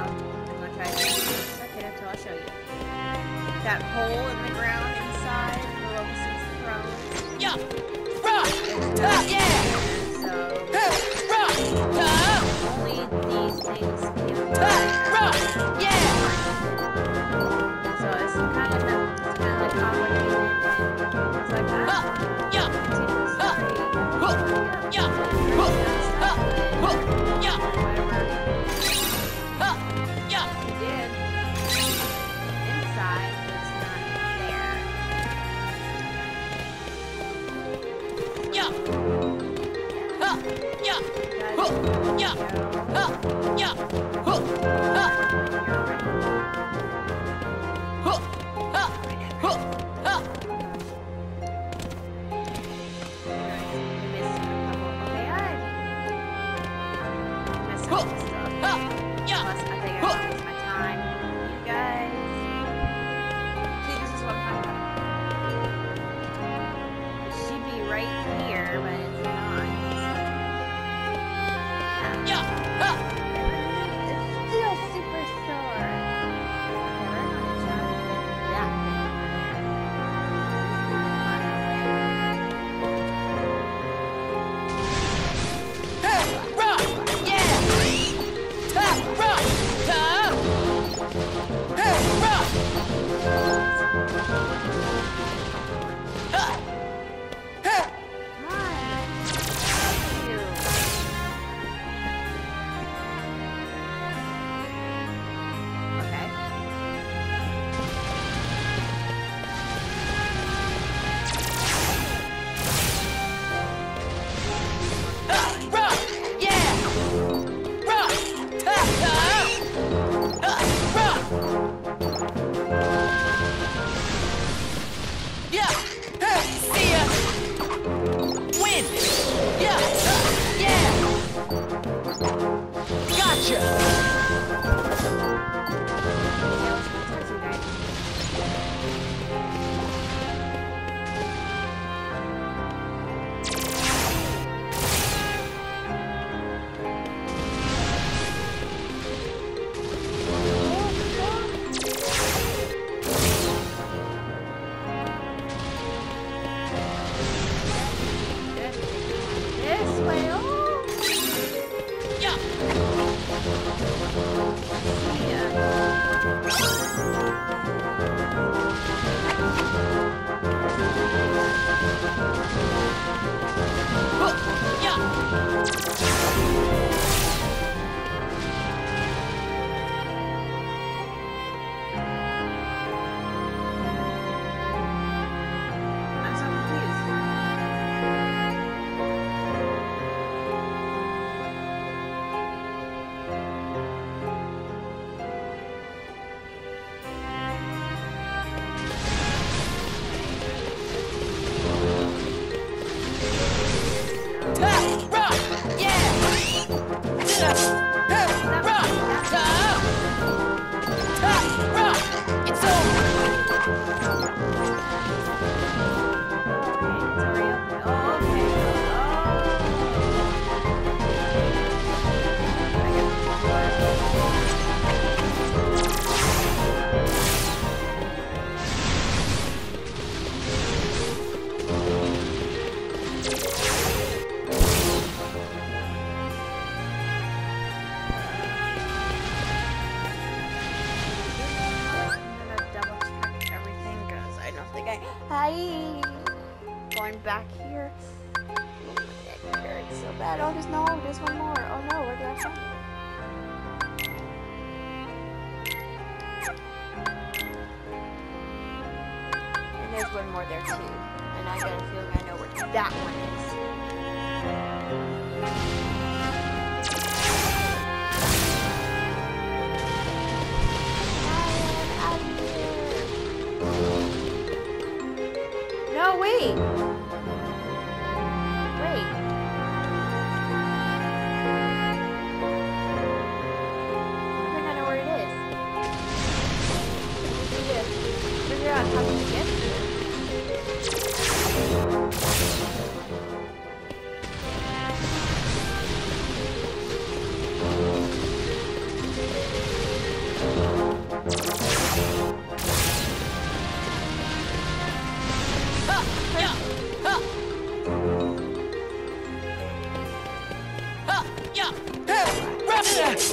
I'm gonna try to until I show you. That hole in the ground inside where Robinson's throne. Yeah. Plus, I think I lost my time. You guys. bad. Oh, there's no, there's one more. Oh no, where did I find? And there's one more there too. And I got a feeling I know where that one is. that happen again.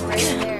Right there.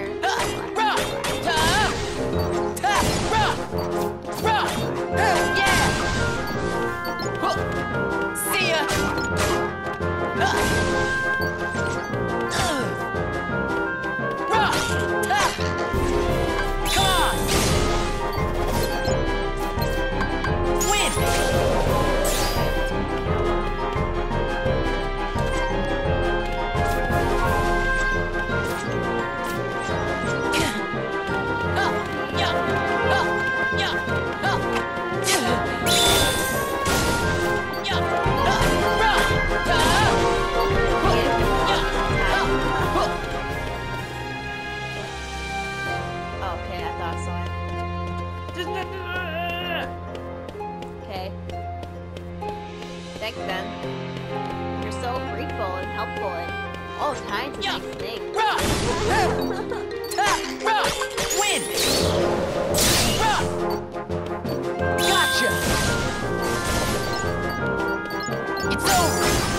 Okay. Thanks, Ben. You're so grateful and helpful and all kinds of yeah. nice things. Win! Gotcha! It's over!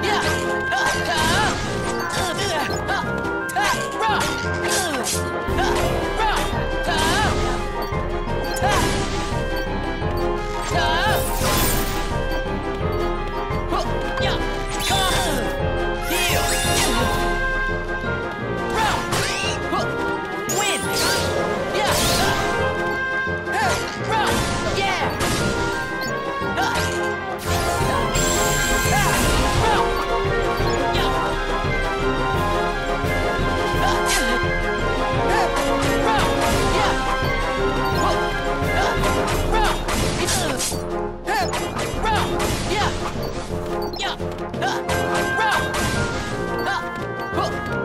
Yeah! Yeah! Uh, round! Uh,